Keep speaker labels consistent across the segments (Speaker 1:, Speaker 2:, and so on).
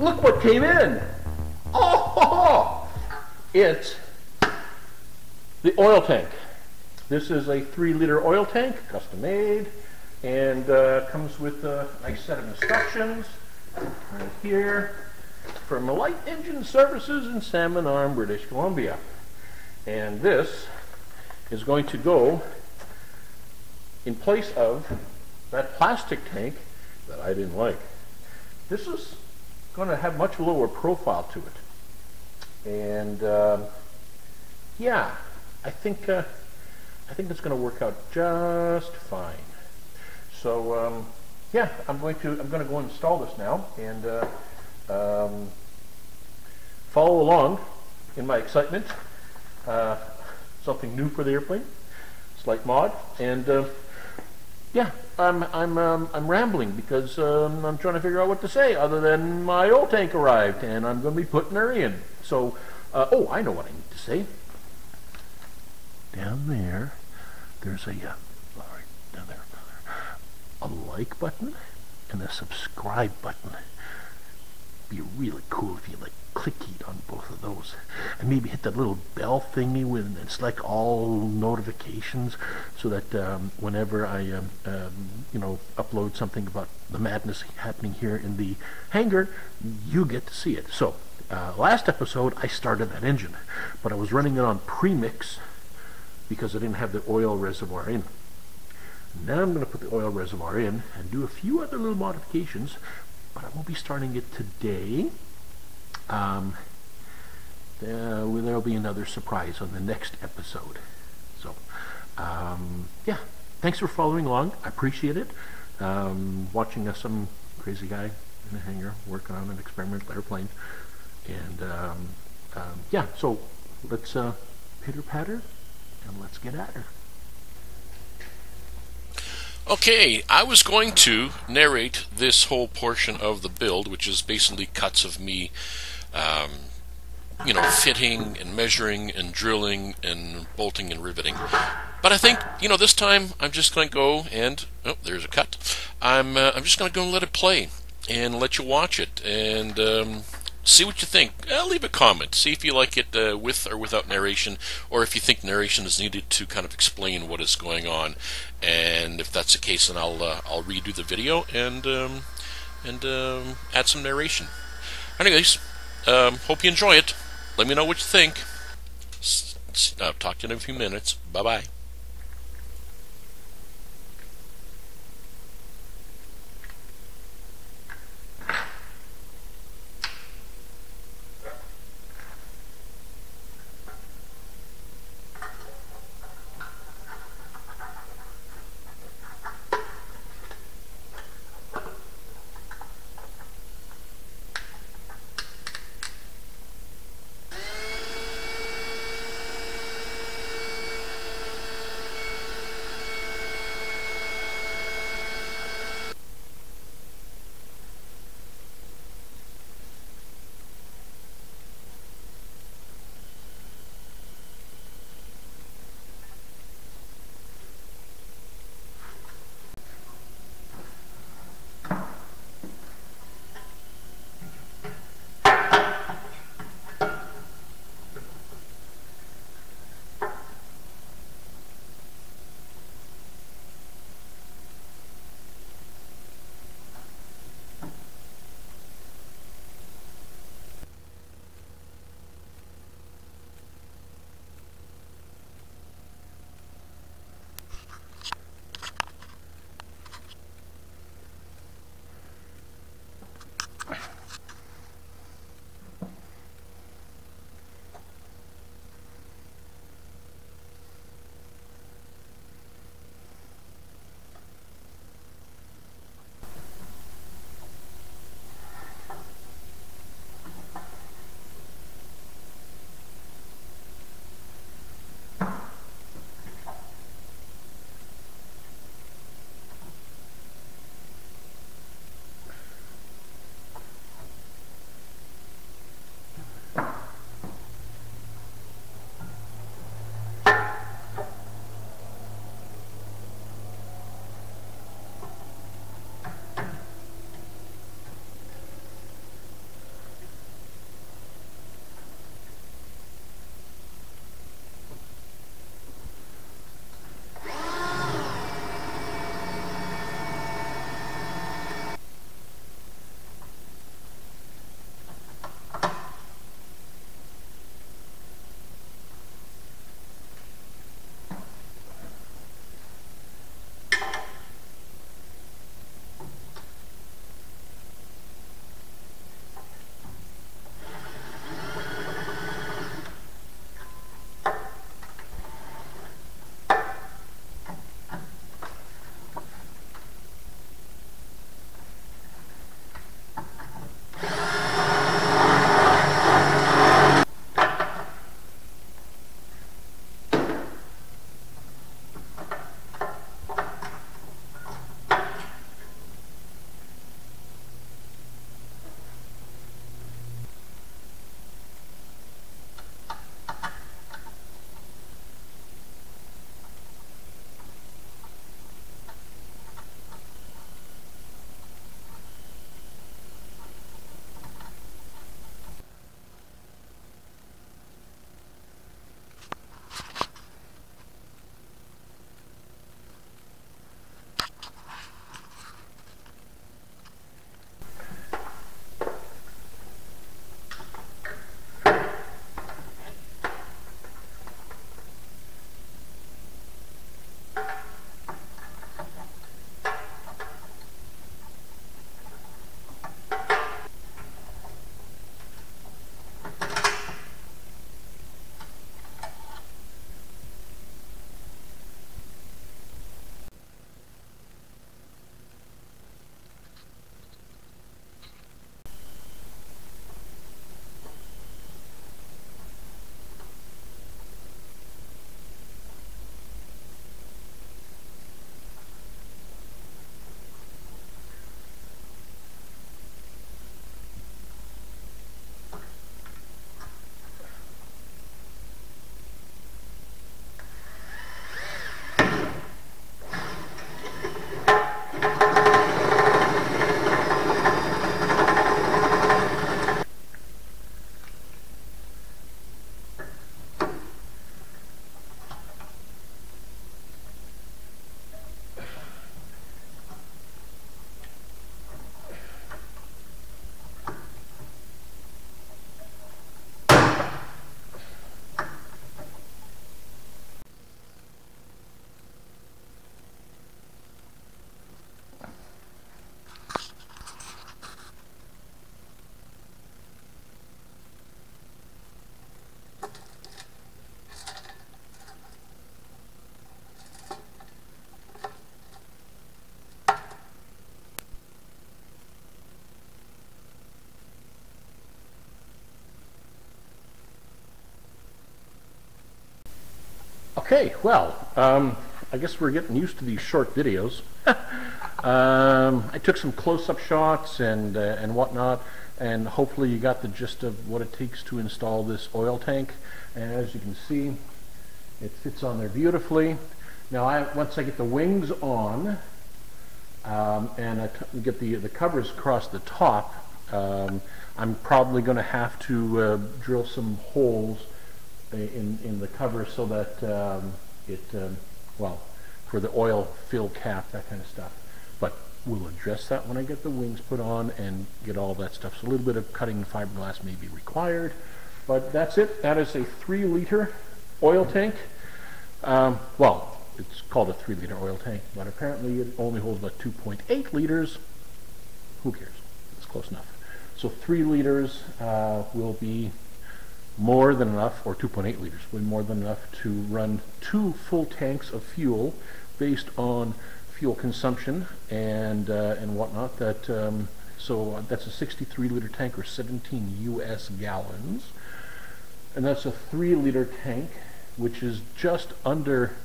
Speaker 1: look what came in. Oh, it's the oil tank. This is a three liter oil tank, custom made, and uh, comes with a nice set of instructions right here from Light Engine Services in Salmon Arm, British Columbia. And this is going to go in place of that plastic tank that I didn't like. This is going to have much lower profile to it. And uh, yeah, I think uh, I think it's going to work out just fine. So um, yeah, I'm going to I'm going to go install this now and uh, um, follow along in my excitement. Uh, something new for the airplane, slight mod, and uh, yeah, I'm I'm um, I'm rambling because um, I'm trying to figure out what to say other than my oil tank arrived and I'm going to be putting her in. So, uh, oh, I know what I need to say. Down there, there's a uh, right down there, down there, a like button and a subscribe button. Be really cool if you like click on both of those. And maybe hit that little bell thingy when and select all notifications so that um, whenever I, um, um, you know, upload something about the madness happening here in the hangar, you get to see it. So, uh, last episode I started that engine, but I was running it on premix because I didn't have the oil reservoir in. Now I'm going to put the oil reservoir in and do a few other little modifications, but I won't be starting it today. Um, there, will be another surprise on the next episode. So, um, yeah, thanks for following along. I appreciate it. Um, watching us, some crazy guy in a hangar working on an experimental airplane. And, um, um, yeah, so let's uh, pitter patter and let's get at her.
Speaker 2: Okay, I was going to narrate this whole portion of the build, which is basically cuts of me um, you know, fitting and measuring and drilling and bolting and riveting. But I think, you know, this time I'm just going to go and, oh, there's a cut. I'm, uh, I'm just going to go and let it play and let you watch it and um, see what you think. Uh, leave a comment. See if you like it uh, with or without narration, or if you think narration is needed to kind of explain what is going on. And if that's the case, then I'll uh, I'll redo the video and um, and um, add some narration. Anyways, um, hope you enjoy it. Let me know what you think. Talk to you in a few minutes. Bye bye.
Speaker 1: Okay, well, um, I guess we're getting used to these short videos. um, I took some close-up shots and uh, and whatnot, and hopefully you got the gist of what it takes to install this oil tank. And as you can see, it fits on there beautifully. Now, I, once I get the wings on um, and I get the the covers across the top, um, I'm probably going to have to uh, drill some holes in, in the cover so that um, it, um, well, for the oil fill cap, that kind of stuff. But we'll address that when I get the wings put on and get all that stuff. So a little bit of cutting fiberglass may be required. But that's it. That is a three liter oil tank. Um, well, it's called a three liter oil tank, but apparently it only holds about 2.8 liters. Who cares? It's close enough. So three liters uh, will be more than enough, or 2.8 liters, will more than enough to run two full tanks of fuel based on fuel consumption and uh, and whatnot. That um, so that's a 63 liter tank or 17 U.S. gallons, and that's a three liter tank, which is just under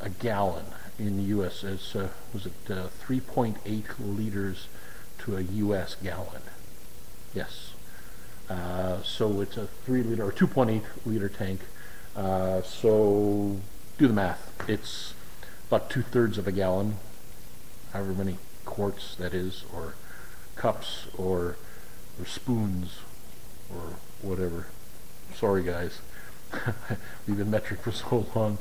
Speaker 1: a gallon in the U.S. It's uh, was it uh, 3.8 liters to a U.S. gallon. Yes. So it's a 3 liter or 2.8 liter tank. Uh, so do the math. It's about two thirds of a gallon, however many quarts that is, or cups, or, or spoons, or whatever. Sorry, guys. We've been metric for so long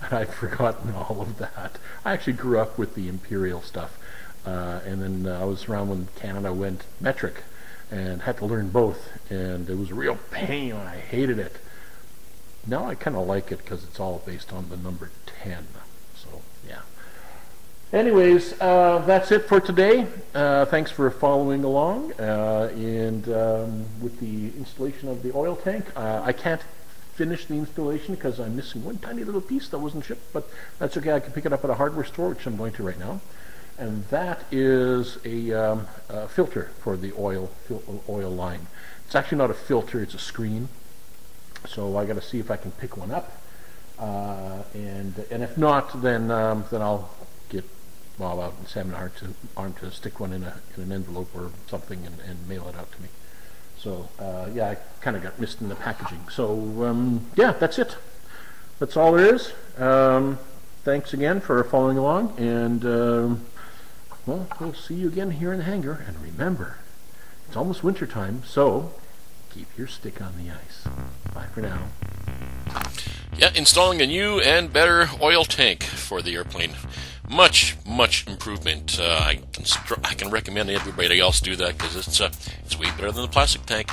Speaker 1: that I've forgotten all of that. I actually grew up with the imperial stuff. Uh, and then uh, I was around when Canada went metric and had to learn both. And it was a real pain. And I hated it. Now I kind of like it because it's all based on the number 10. So, yeah. Anyways, uh, that's it for today. Uh, thanks for following along. Uh, and um, with the installation of the oil tank, uh, I can't finish the installation because I'm missing one tiny little piece that wasn't shipped, but that's okay. I can pick it up at a hardware store, which I'm going to right now and that is a, um, a filter for the oil fil oil line. It's actually not a filter; it's a screen. So I got to see if I can pick one up, uh, and and if not, then um, then I'll get Bob out and Salmon Arm to arm to stick one in a in an envelope or something and, and mail it out to me. So uh, yeah, I kind of got missed in the packaging. So um, yeah, that's it. That's all there is. Um, thanks again for following along and. Well, we'll see you again here in the hangar. And remember, it's almost winter time, so keep your stick on the ice. Bye for now.
Speaker 2: Yeah, installing a new and better oil tank for the airplane. Much, much improvement. Uh, I can I can recommend everybody else do that because it's uh, it's way better than the plastic tank.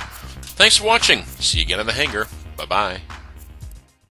Speaker 2: Thanks for watching. See you again in the hangar. Bye bye.